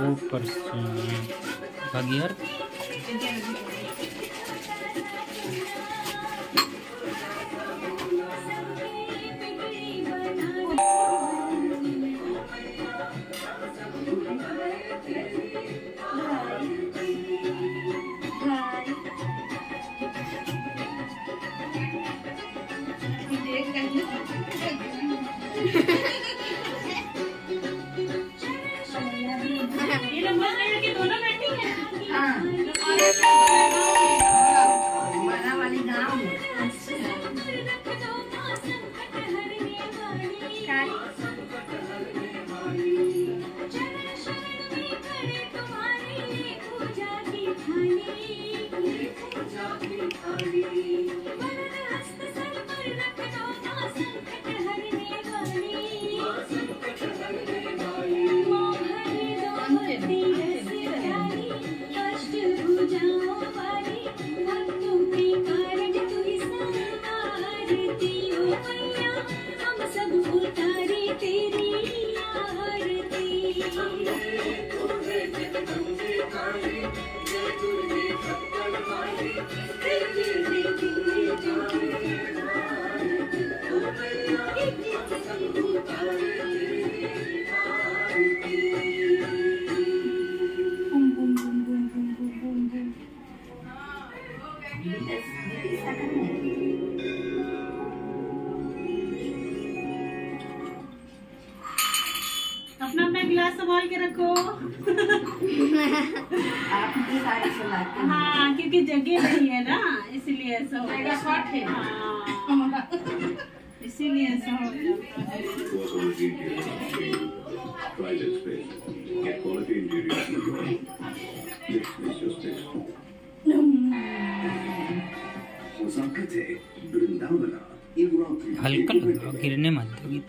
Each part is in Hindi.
वो भागीहर Bye. अपना अपना गिलास संभाल के रखो हाँ क्योंकि जगह नहीं है ना इसलिए ऐसा हो जाता है हाँ, इसीलिए ऐसा हो मुसाफिर है हल्का गिरने मत गीत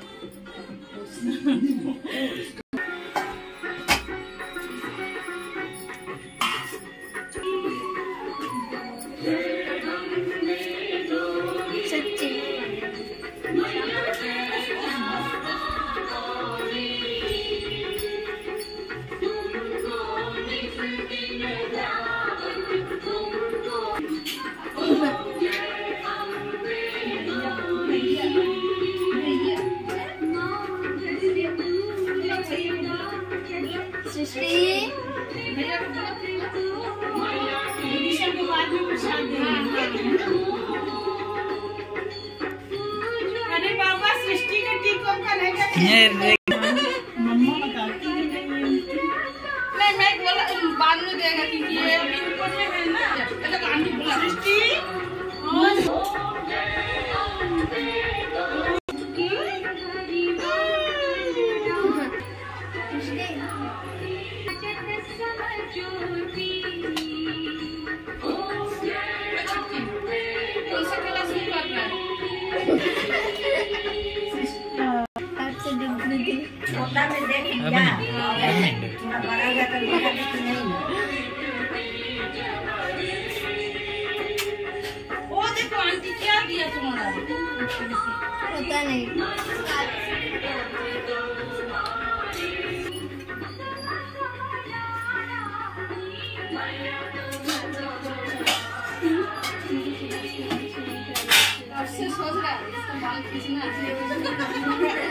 Thank you. ये रे- मम्मा बताती है नहीं मैं बोला बाद में देगा क्योंकि ये अभी ऊपर में है। ना मतलब आंटी बोला। सृष्टि? कौन पता नहीं। सोच रहा है इसका बाल खींचना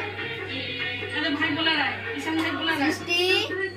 अरे भाई बोला रहा है किशन भाई बोला रहा है सृष्टि